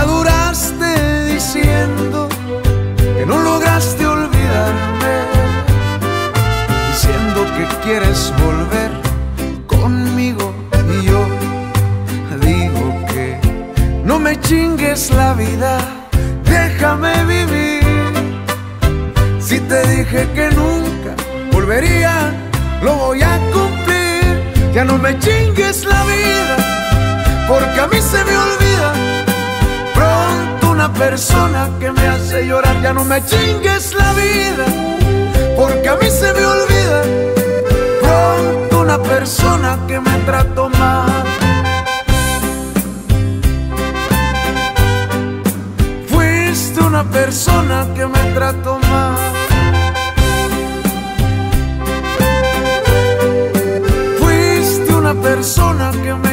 maduraste, diciendo que no lograste olvidarme, diciendo que quieres volver conmigo y yo digo que no me chingues la vida déjame vivir. Si te dije que nunca volvería, lo voy a cumplir. Ya no me chingues la vida, porque a mí se me olvida una persona que me hace llorar. Ya no me chingues la vida, porque a mí se me olvida pronto una persona que me trató mal. Fuiste una persona que me trató mal. Fuiste una persona que me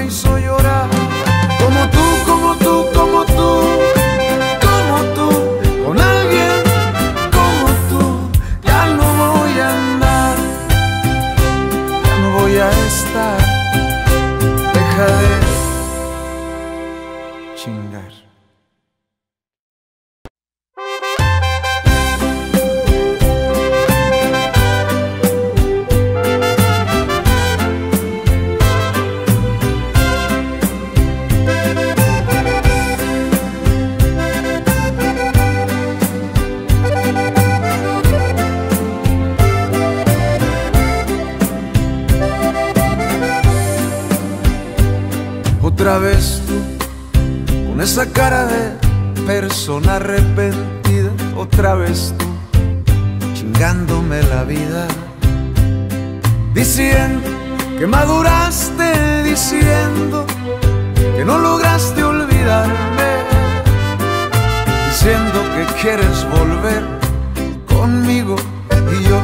no lograste olvidarme, diciendo que quieres volver conmigo y yo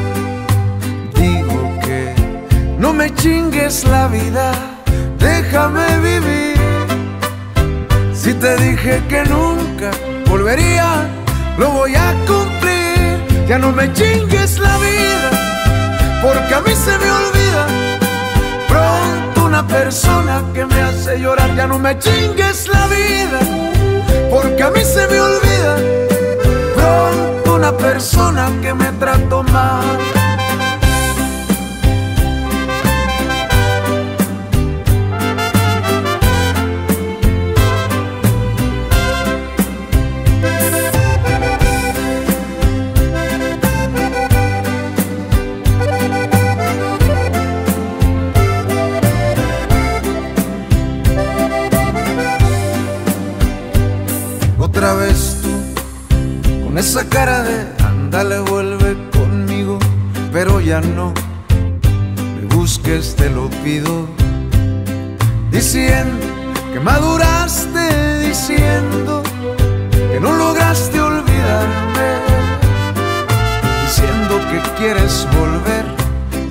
digo que no me chingues la vida déjame vivir. Si te dije que nunca volvería, lo voy a cumplir. Ya no me chingues la vida, porque a mí se me olvida una persona que me hace llorar. Ya no me chingues la vida, porque a mí se me olvida pronto una persona que me trató mal. Esa cara de ándale, vuelve conmigo, pero ya no me busques, te lo pido. Diciendo que maduraste, diciendo que no lograste olvidarme, diciendo que quieres volver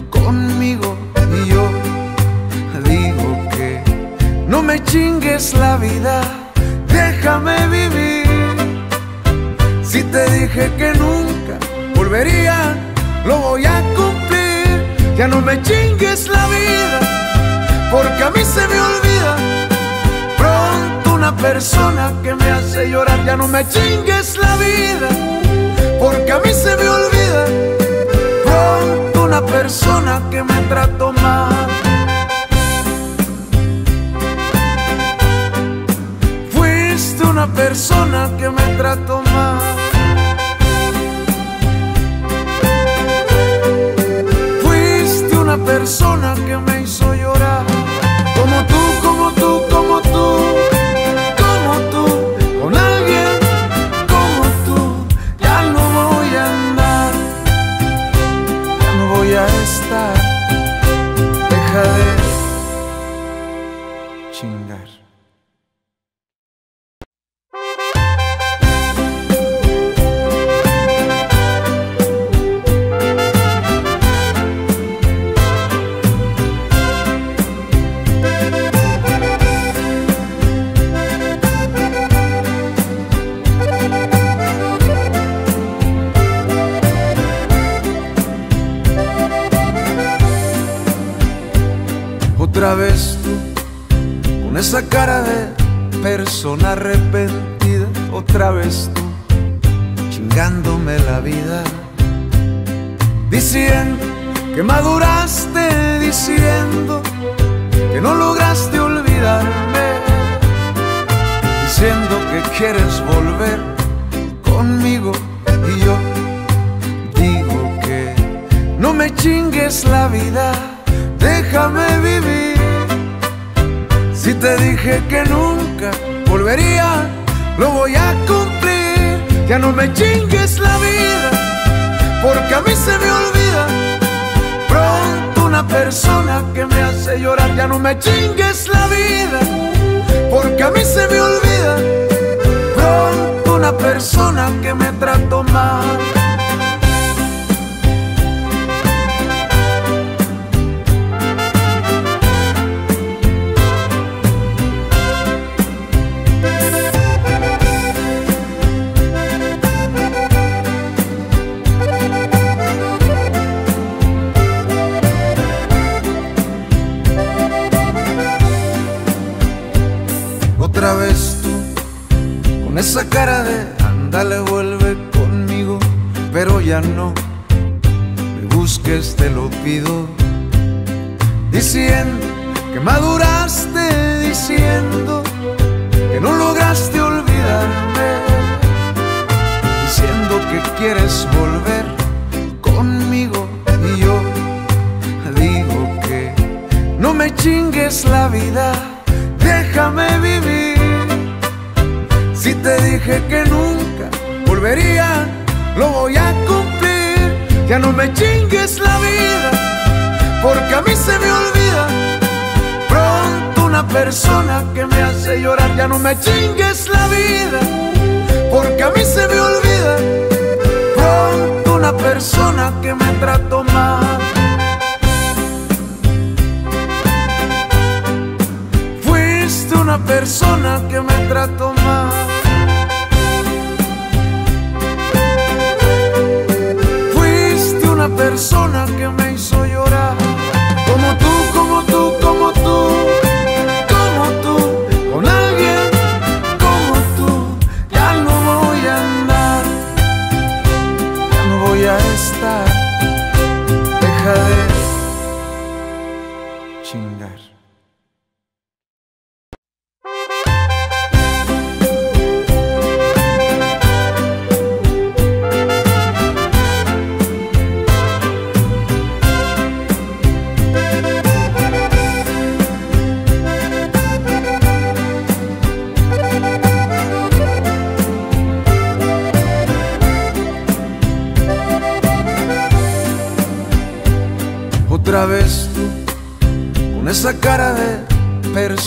conmigo y yo digo que no me chingues la vida, déjame vivir te dije que nunca volvería, lo voy a cumplir. Ya no me chingues la vida, porque a mí se me olvida. Pronto una persona que me hace llorar, ya no me chingues la vida, porque a mí se me olvida. Pronto una persona que me trato mal. Fuiste una persona que me trató mal. persona que me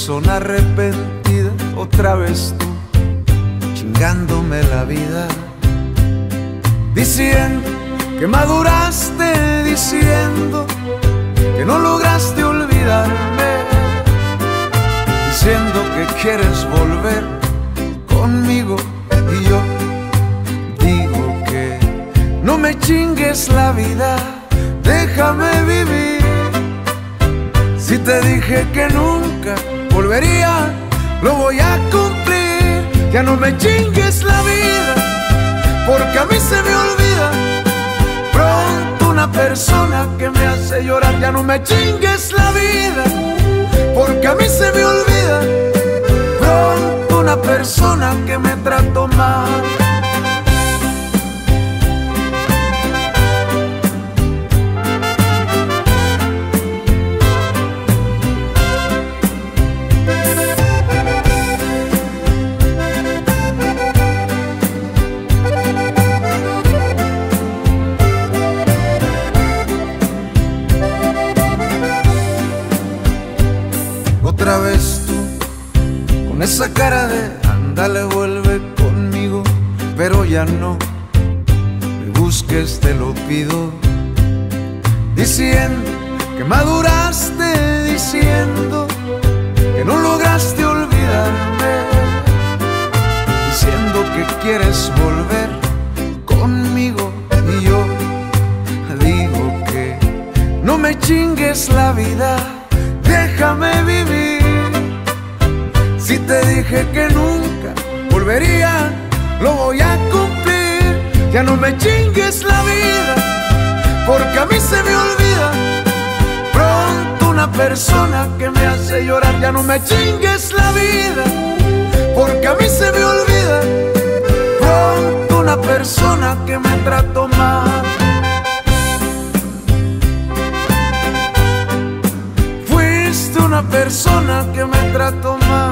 persona arrepentida, otra vez tú, chingándome la vida. Diciendo que maduraste, diciendo que no lograste olvidarme, diciendo que quieres volver conmigo y yo digo que no me chingues la vida, déjame vivir. Si te dije que nunca lo voy a cumplir. Ya no me chingues la vida, porque a mí se me olvida pronto una persona que me hace llorar. Ya no me chingues la vida, porque a mí se me olvida pronto una persona que me trató mal. Esa cara de ándale, vuelve conmigo, pero ya no me busques, te lo pido. Diciendo que maduraste, diciendo que no lograste olvidarme, diciendo que quieres volver conmigo y yo digo que no me chingues la vida, persona que me hace llorar. Ya no me chingues la vida, porque a mí se me olvida pronto una persona que me trató mal. Fuiste una persona que me trató mal.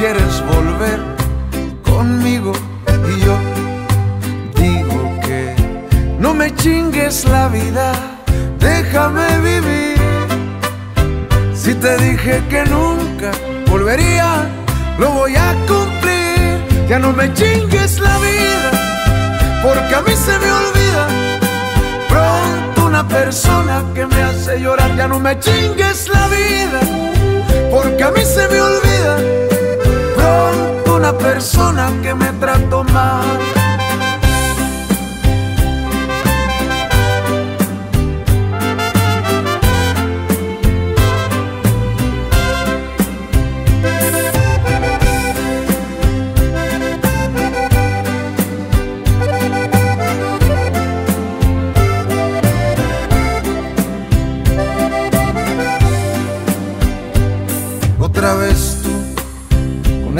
Quieres volver conmigo y yo digo que no me chingues la vida, déjame vivir. Si te dije que nunca volvería, lo voy a cumplir. Ya no me chingues la vida, porque a mí se me olvida pronto una persona que me hace llorar. Ya no me chingues la vida, porque a mí se me olvida una persona que me trató mal.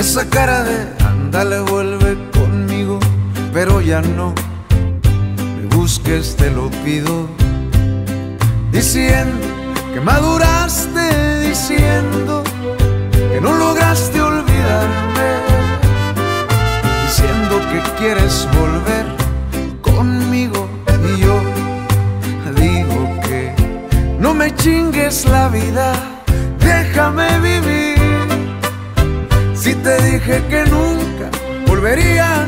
Esa cara de ándale, vuelve conmigo, pero ya no me busques, te lo pido. Diciendo que maduraste, diciendo que no lograste olvidarme, diciendo que quieres volver conmigo y yo digo que no me chingues la vida, déjame vivir. Te dije que nunca volvería,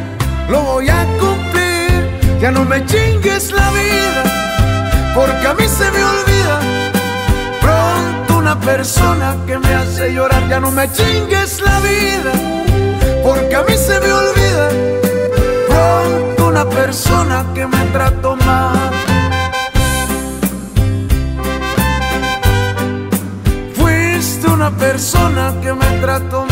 lo voy a cumplir. Ya no me chingues la vida, porque a mí se me olvida pronto una persona que me hace llorar. Ya no me chingues la vida, porque a mí se me olvida pronto una persona que me trató mal. Fuiste una persona que me trató mal.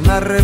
De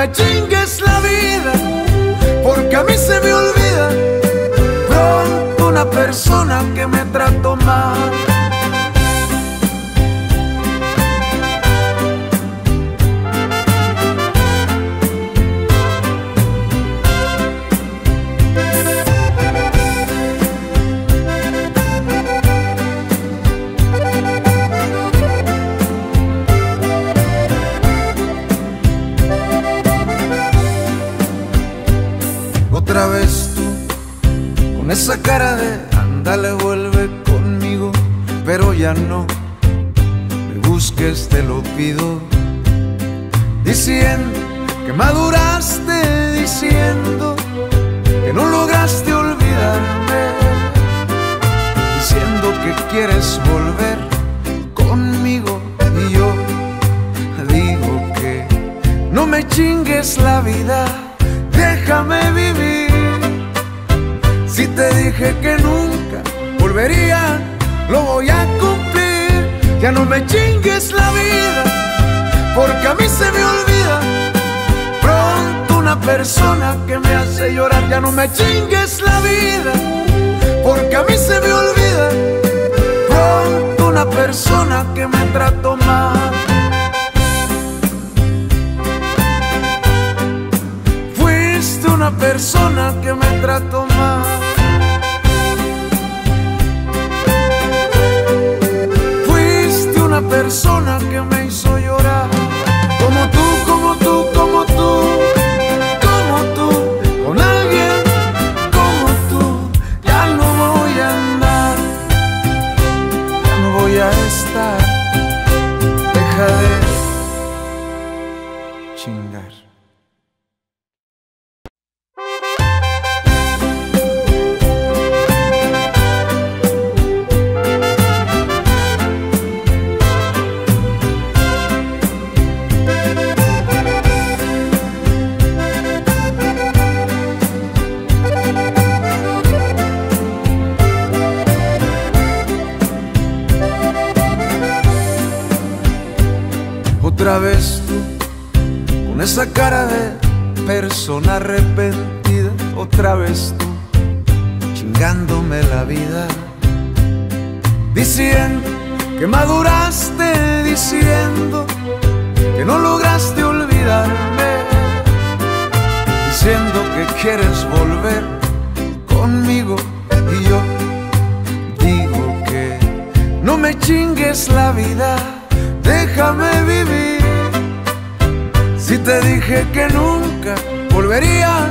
me chingues la vida, porque a mí se me olvida pronto una persona que me trató mal. Que quieres volver conmigo y yo digo que no me chingues la vida déjame vivir. Si te dije que nunca volvería, lo voy a cumplir. Ya no me chingues la vida, porque a mí se me olvida. Pronto una persona que me hace llorar, ya no me chingues la vida, porque a mí se me olvida. Una persona que me trató mal. una persona que me trató mal. Fuiste una persona que me que quieres volver conmigo y yo digo que no me chingues la vida déjame vivir. Si te dije que nunca volvería,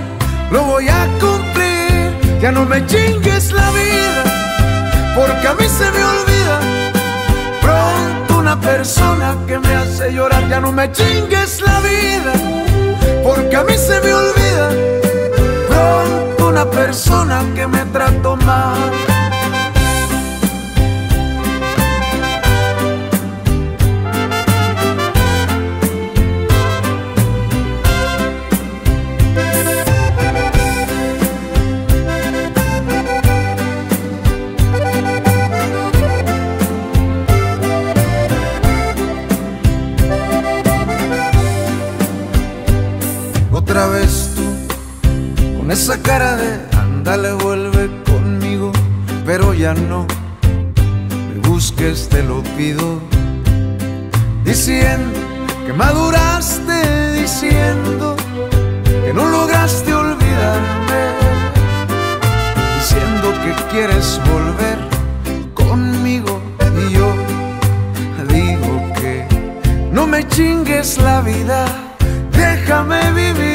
lo voy a cumplir. Ya no me chingues la vida, porque a mí se me olvida. Pronto una persona que me hace llorar, ya no me chingues la vida, porque a mí se me olvida. Pronto una persona que me trató mal. Esa cara de ándale, vuelve conmigo, pero ya no me busques, te lo pido. Diciendo que maduraste, diciendo que no lograste olvidarme, diciendo que quieres volver conmigo y yo digo que no me chingues la vida déjame vivir.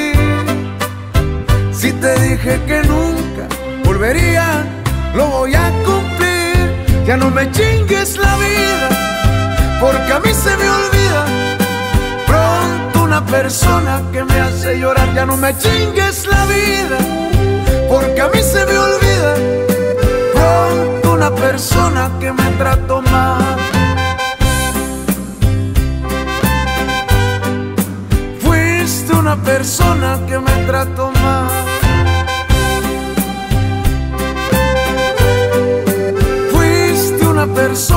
Te dije que nunca volvería, lo voy a cumplir. Ya no me chingues la vida, porque a mí se me olvida. Pronto una persona que me hace llorar, ya no me chingues la vida, porque a mí se me olvida. Pronto una persona que me trató mal. una persona que me trató mal. Persona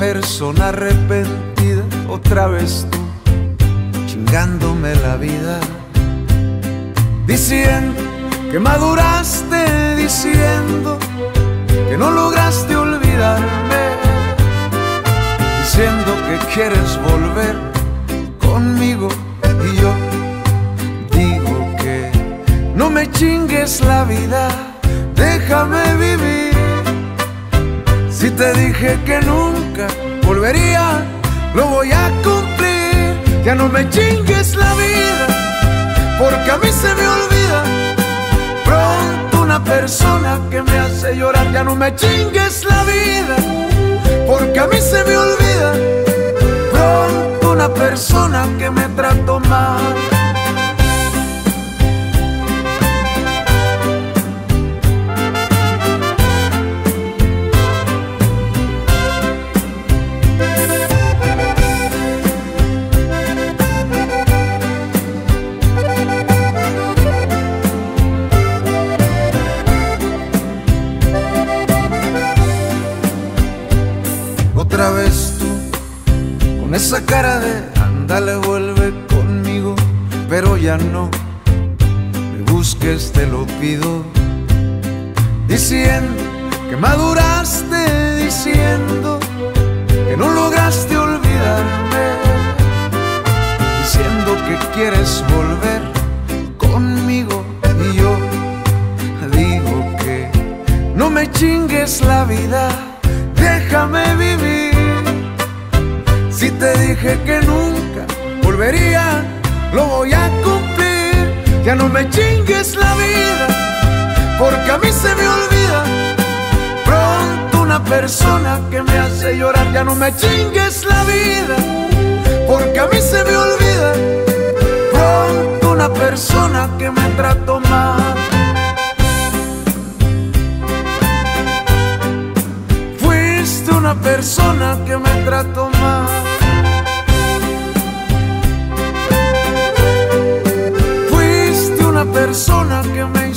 persona arrepentida, otra vez tú, chingándome la vida, diciendo que maduraste, diciendo que no lograste olvidarme, diciendo que quieres volver conmigo y yo digo que no me chingues la vida, déjame vivir. Si te dije que nunca volvería, lo voy a cumplir. Ya no me chingues la vida, porque a mí se me olvida pronto una persona que me hace llorar. Ya no me chingues la vida, porque a mí se me olvida pronto una persona que me trató mal. Esa cara de ándale, vuelve conmigo, pero ya no me busques, te lo pido. Diciendo que maduraste, diciendo que no lograste olvidarme, diciendo que quieres volver conmigo y yo digo que no me chingues la vida, déjame vivir. Te dije que nunca volvería, lo voy a cumplir. Ya no me chingues la vida, porque a mí se me olvida. Pronto una persona que me hace llorar, ya no me chingues la vida, porque a mí se me olvida. Pronto una persona que me trató mal. Fuiste una persona que me trató mal. Persona que me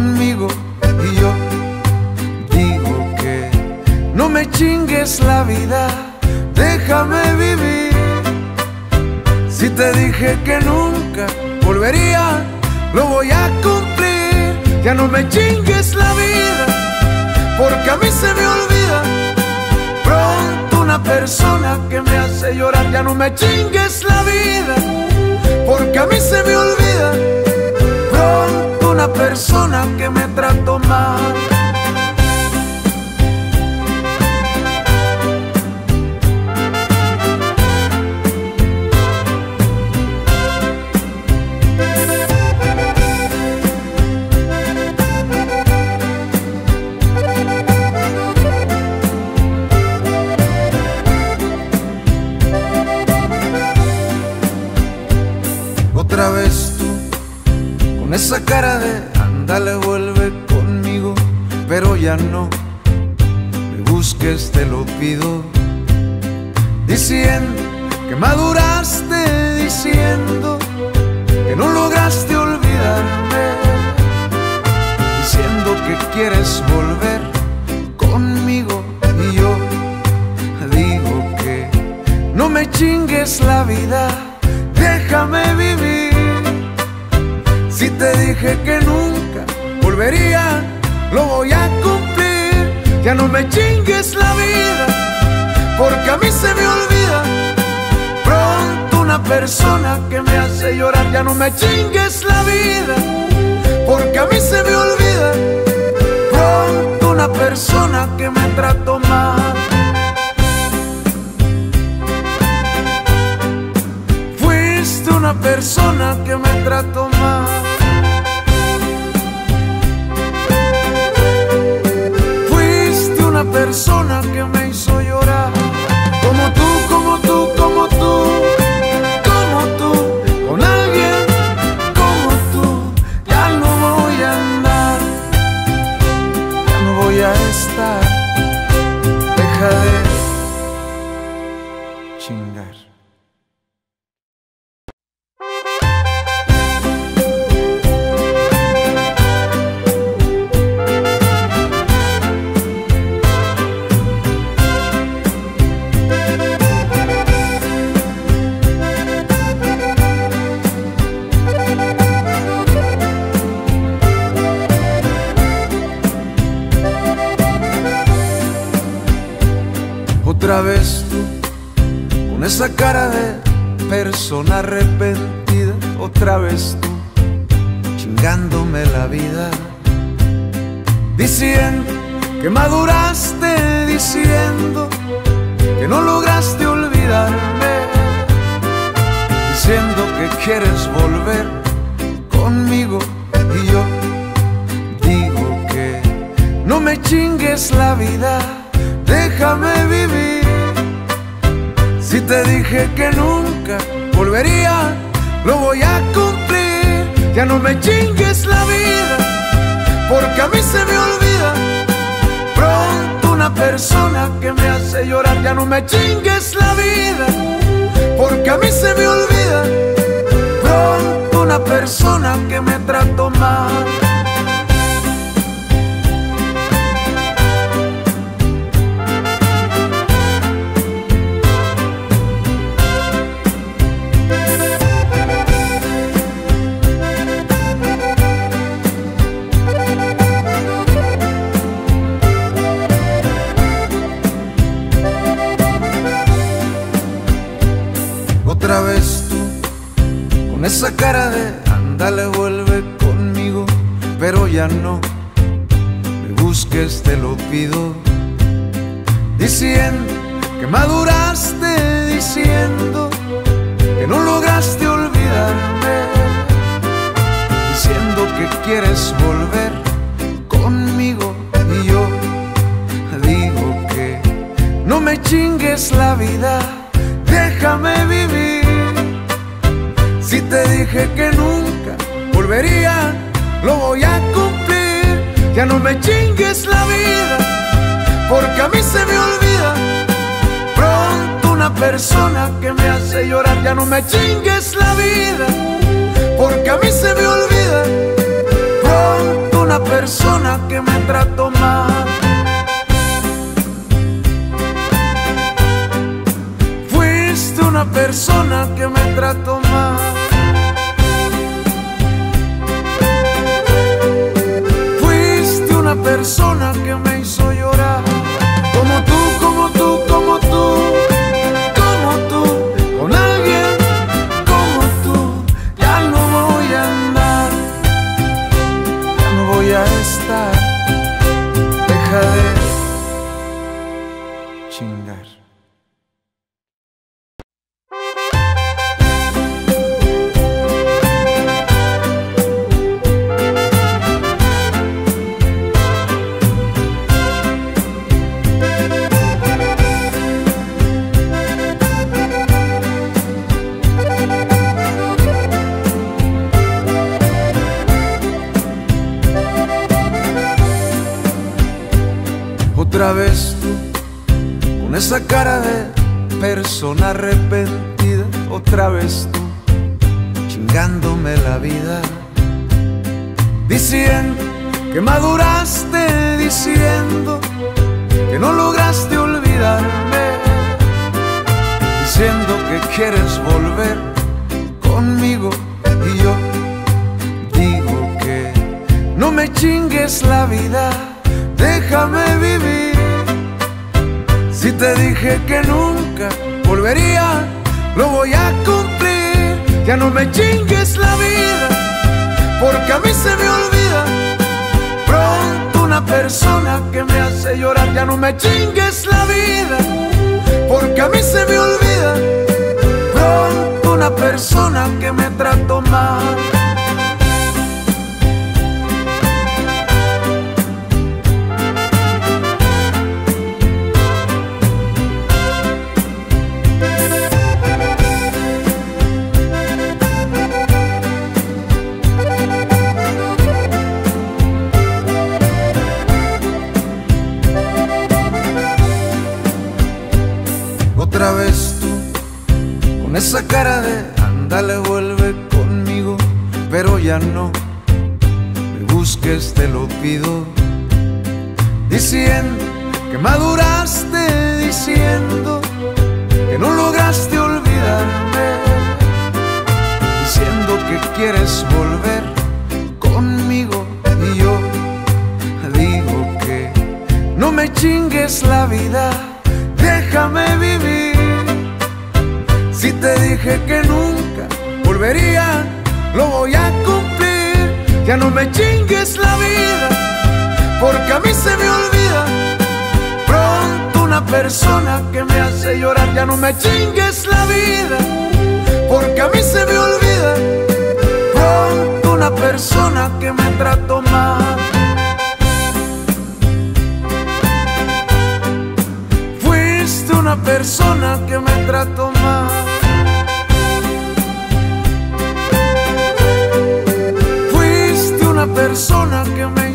y yo digo que no me chingues la vida, déjame vivir. Si te dije que nunca volvería, lo voy a cumplir. Ya no me chingues la vida, porque a mí se me olvida. Pronto una persona que me hace llorar, ya no me chingues la vida, porque a mí se me olvida. Pronto una persona que me trató mal. Esa cara de ándale, vuelve conmigo, pero ya no me busques, te lo pido. Diciendo que maduraste, diciendo que no lograste olvidarme, diciendo que quieres volver conmigo y yo digo que no me chingues la vida, déjame vivir. Te dije que nunca volvería, lo voy a cumplir. Ya no me chingues la vida, porque a mí se me olvida. Pronto una persona que me hace llorar, ya no me chingues la vida, porque a mí se me olvida. Pronto una persona que me trató mal. Fuiste una persona que me trató mal. Persona Otra vez tú, con esa cara de persona arrepentida, otra vez tú, chingándome la vida, diciendo que maduraste, diciendo que no lograste olvidarme, diciendo que quieres volver conmigo y yo digo que no me chingues la vida, déjame vivir. Si te dije que nunca volvería, lo voy a cumplir. Ya no me chingues la vida, porque a mí se me olvida. Pronto una persona que me hace llorar, ya no me chingues la vida, porque a mí se me olvida. Pronto una persona que me trató mal. Esa cara de ándale, vuelve conmigo, pero ya no me busques, te lo pido. Diciendo que maduraste, diciendo que no lograste olvidarme, diciendo que quieres volver conmigo y yo digo que no me chingues la vida, déjame vivir te dije que nunca volvería, lo voy a cumplir. Ya no me chingues la vida, porque a mí se me olvida. Pronto una persona que me hace llorar, ya no me chingues la vida, porque a mí se me olvida. Pronto una persona que me trató mal. Fuiste una persona que me trató mal. Persona que me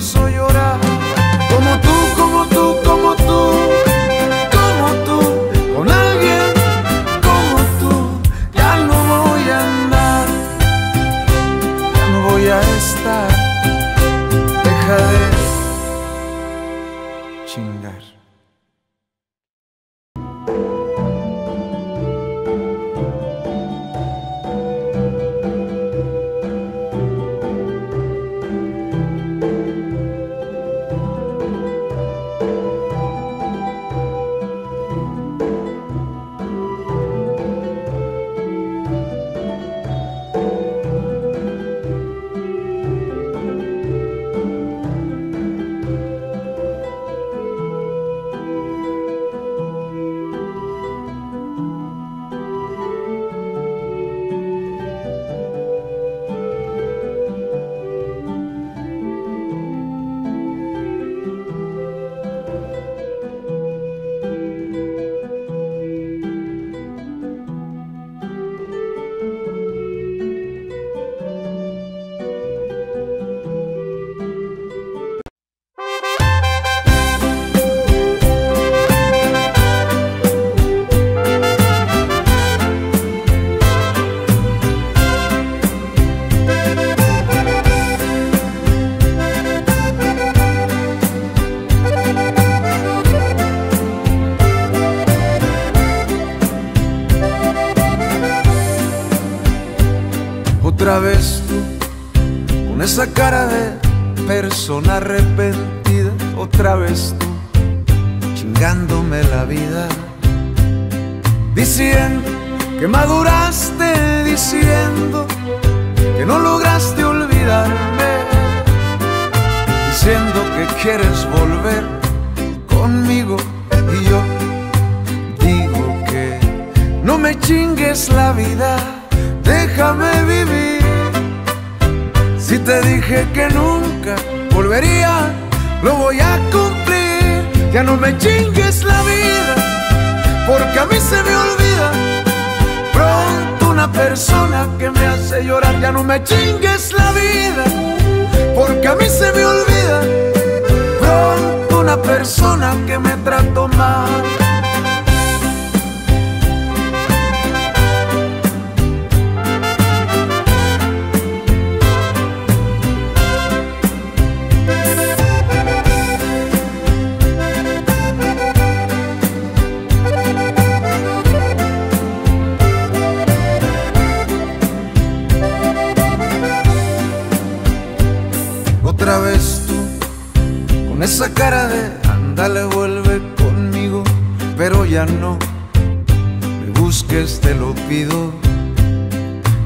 te lo pido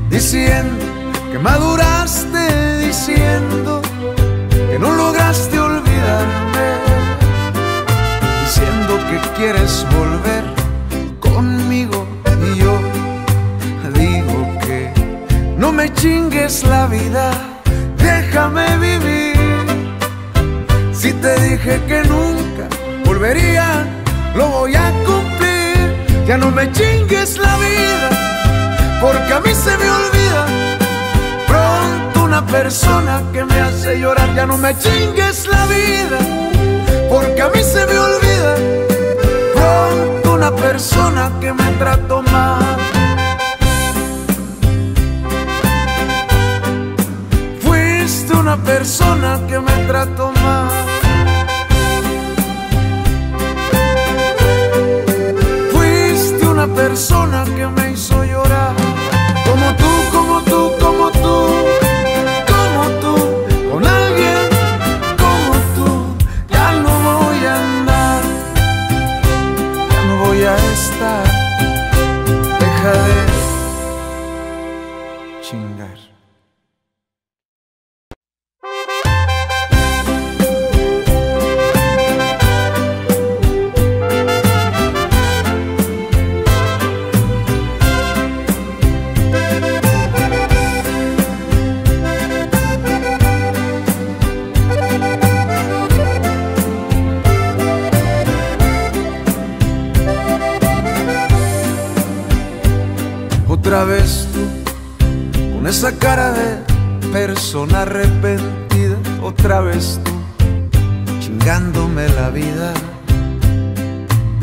diciendo que maduraste diciendo que no lograste olvidarme diciendo que quieres volver conmigo y yo digo que no me chingues la vida déjame vivir. Si te dije que nunca volvería, lo voy a cumplir. Ya no me chingues la vida, porque a mí se me olvida. Pronto una persona que me hace llorar, ya no me chingues la vida, porque a mí se me olvida. Pronto una persona que me trató mal. una persona que me trató mal. Persona que me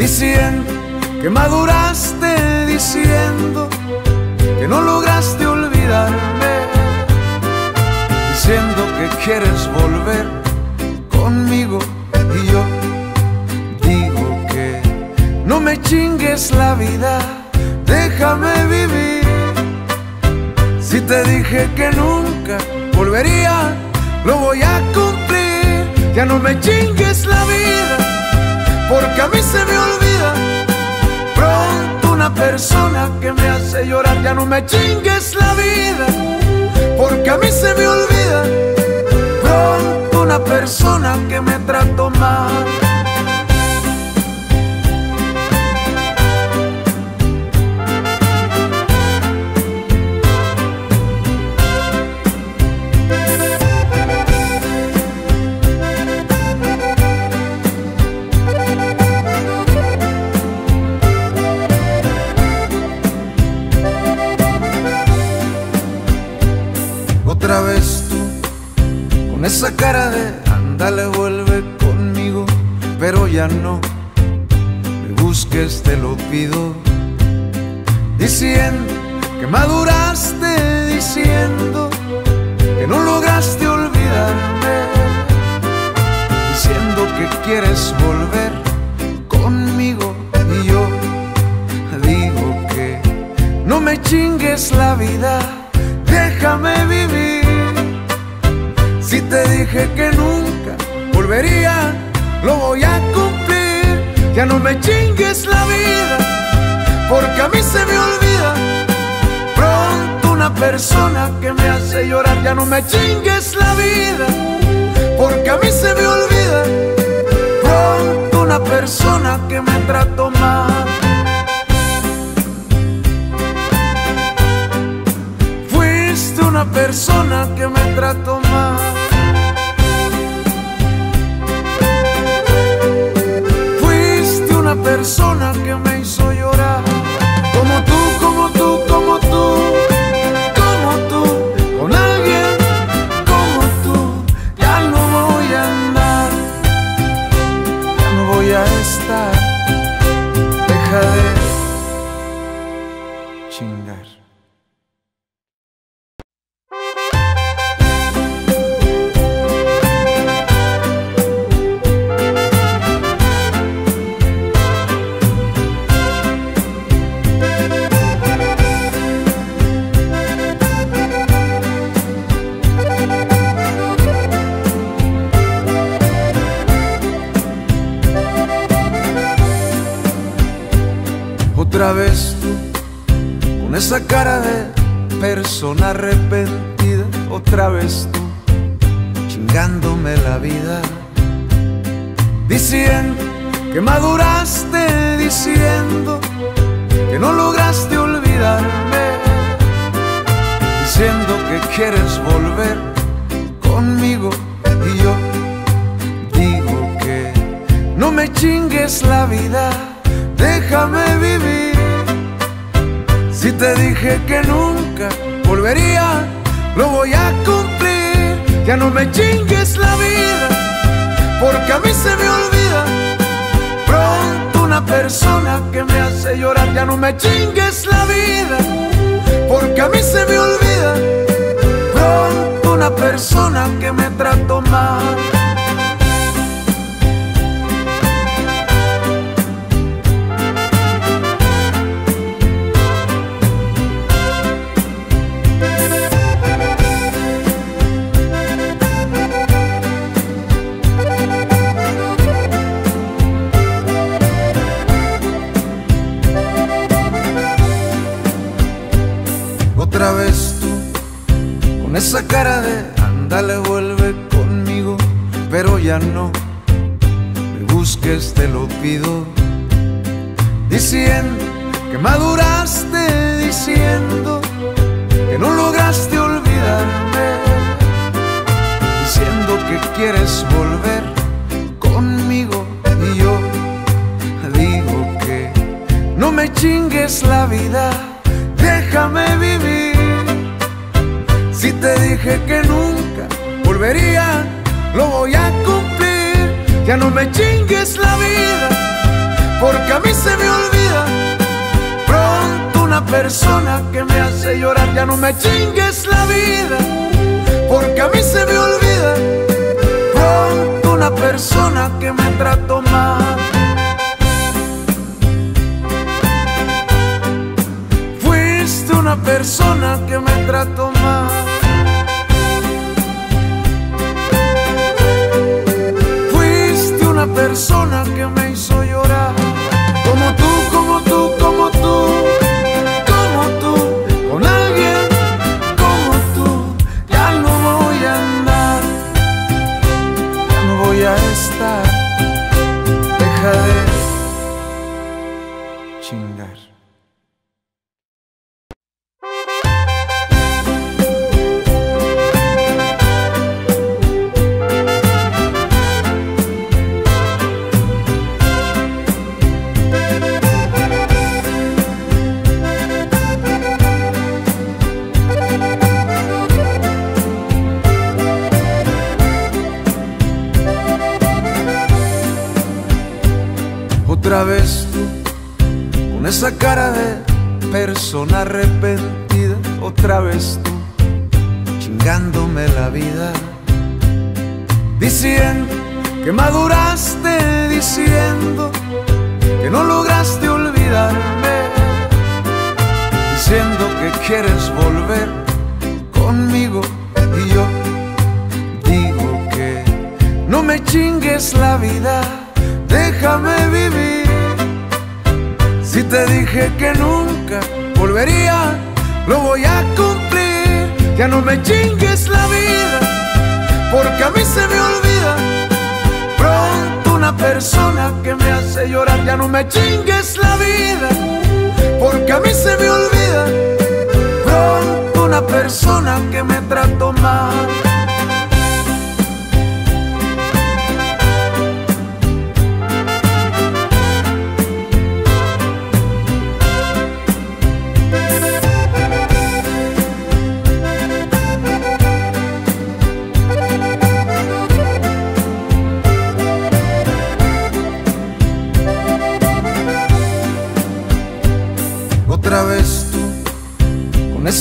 diciendo que maduraste, diciendo que no lograste olvidarme, diciendo que quieres volver conmigo y yo digo que no me chingues la vida, déjame vivir. Si te dije que nunca volvería, lo voy a cumplir. Ya no me chingues la vida, porque a mí se me olvida pronto una persona que me hace llorar. Ya no me chingues la vida, porque a mí se me olvida pronto una persona que me trató mal. Esa cara de ándale, vuelve conmigo, pero ya no me busques, te lo pido. Diciendo que maduraste, diciendo que no lograste olvidarme, diciendo que quieres volver conmigo y yo digo que no me chingues la vida, déjame vivir. Te dije que nunca volvería, lo voy a cumplir. Ya no me chingues la vida, porque a mí se me olvida pronto una persona que me hace llorar. Ya no me chingues la vida, persona que me trató mal. Otra vez tú, con esa cara de ándale, vuelve conmigo, pero ya no me busques, te lo pido. Diciendo que maduraste, diciendo que no lograste olvidarme, diciendo que quieres volver conmigo y yo digo que no me chingues la vida, déjame vivir. Si te dije que nunca volvería, lo voy a cumplir. Ya no me chingues la vida, porque a mí se me olvida. Pronto una persona que me hace llorar, ya no me chingues la vida, porque a mí se me olvida. Pronto una persona que me trató mal. Fuiste una persona que me trató mal. Persona que me hizo llorar. Como tú, como tú, como tú, como tú, con alguien como tú. Ya no voy a andar, ya no voy a estar. Deja de chingar. Cara de persona arrepentida, otra vez tú, chingándome la vida, diciendo que maduraste, diciendo que no lograste olvidarme, diciendo que quieres volver conmigo y yo digo que no me chingues la vida, déjame vivir. Si te dije que nunca volvería, lo voy a cumplir. Ya no me chingues la vida, porque a mí se me olvida. Pronto una persona que me hace llorar, ya no me chingues la vida, porque a mí se me olvida. Pronto una persona que me trató mal.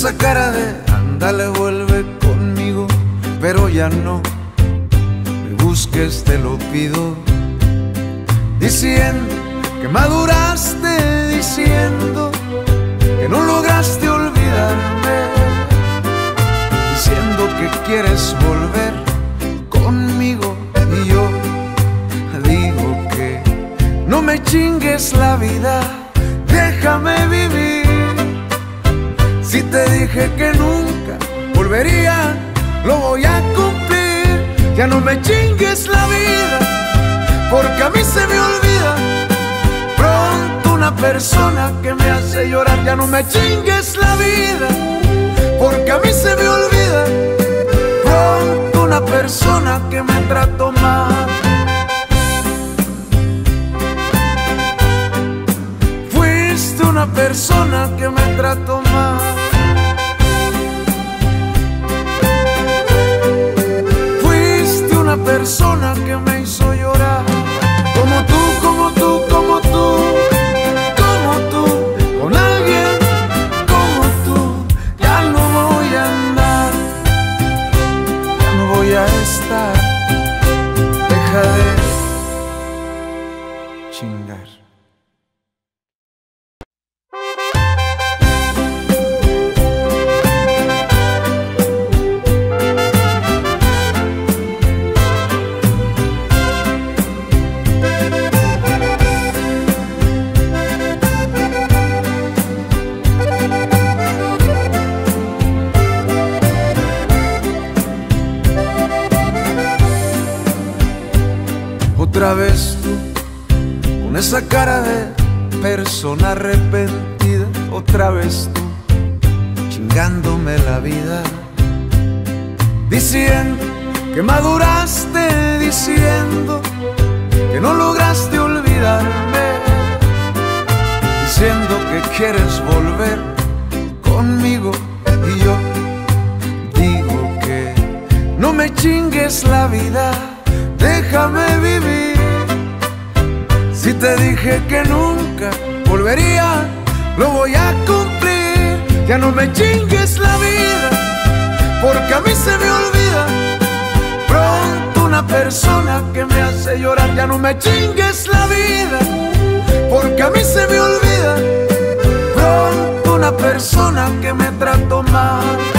Esa cara de ándale, vuelve conmigo, pero ya no me busques, te lo pido. Diciendo que maduraste, diciendo que no lograste olvidarme, diciendo que quieres volver conmigo y yo digo que no me chingues la vida, déjame vivir. Te dije que nunca volvería, lo voy a cumplir. Ya no me chingues la vida, porque a mí se me olvida. Pronto una persona que me hace llorar, ya no me chingues la vida, porque a mí se me olvida. Pronto una persona que me trató mal. Fuiste una persona que me trató mal. Persona que me que maduraste, diciendo que no lograste olvidarme, diciendo que quieres volver conmigo y yo digo que no me chingues la vida, déjame vivir. Si te dije que nunca volvería, lo voy a cumplir. Ya no me chingues la vida, porque a mí se me olvida. Una persona que me hace llorar, ya no me chingues la vida, porque a mí se me olvida. Pronto una persona que me trató mal.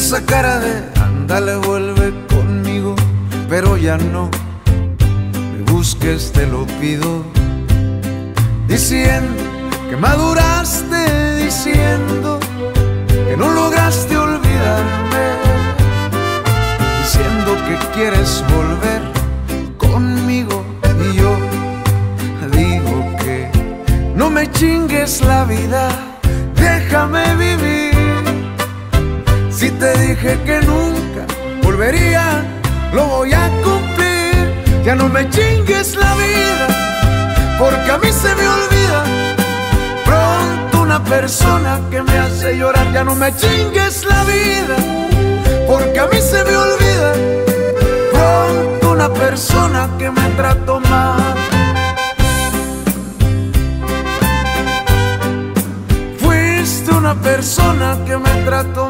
Esa cara de ándale, vuelve conmigo, pero ya no me busques, te lo pido. Diciendo que maduraste, diciendo que no lograste olvidarme, diciendo que quieres volver conmigo y yo digo que no me chingues la vida, déjame vivir. Te dije que nunca volvería, lo voy a cumplir. Ya no me chingues la vida, porque a mí se me olvida. Pronto una persona que me hace llorar, ya no me chingues la vida, porque a mí se me olvida. Pronto una persona que me trató mal. Fuiste una persona que me trató mal.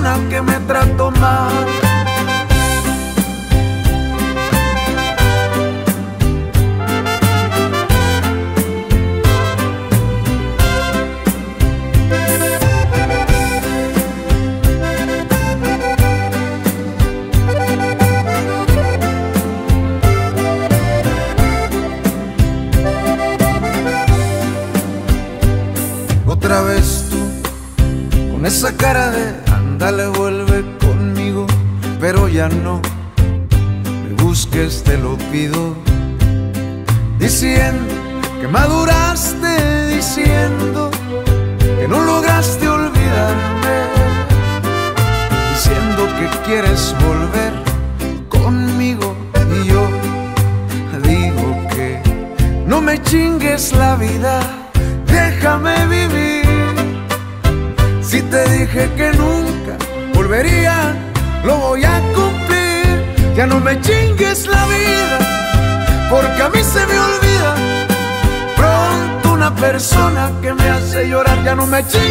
Persona que me trató mal. Me